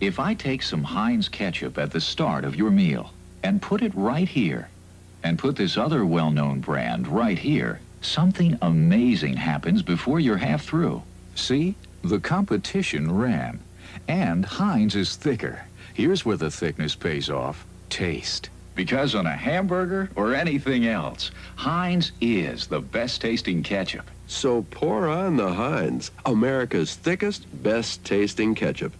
If I take some Heinz ketchup at the start of your meal and put it right here, and put this other well-known brand right here, something amazing happens before you're half through. See? The competition ran. And Heinz is thicker. Here's where the thickness pays off. Taste. Because on a hamburger or anything else, Heinz is the best tasting ketchup. So pour on the Heinz, America's thickest, best tasting ketchup.